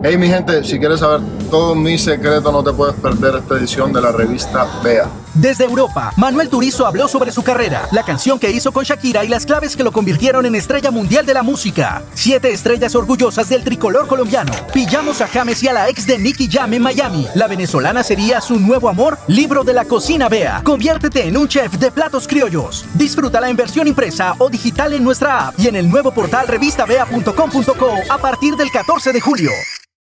Hey mi gente, si quieres saber todos mis secretos, no te puedes perder esta edición de la revista Vea. Desde Europa, Manuel Turizo habló sobre su carrera, la canción que hizo con Shakira y las claves que lo convirtieron en estrella mundial de la música. Siete estrellas orgullosas del tricolor colombiano. Pillamos a James y a la ex de Nicky Jam en Miami. La venezolana sería su nuevo amor. Libro de la cocina Bea. Conviértete en un chef de platos criollos. Disfrútala en versión impresa o digital en nuestra app y en el nuevo portal revistabea.com.co a partir del 14 de julio.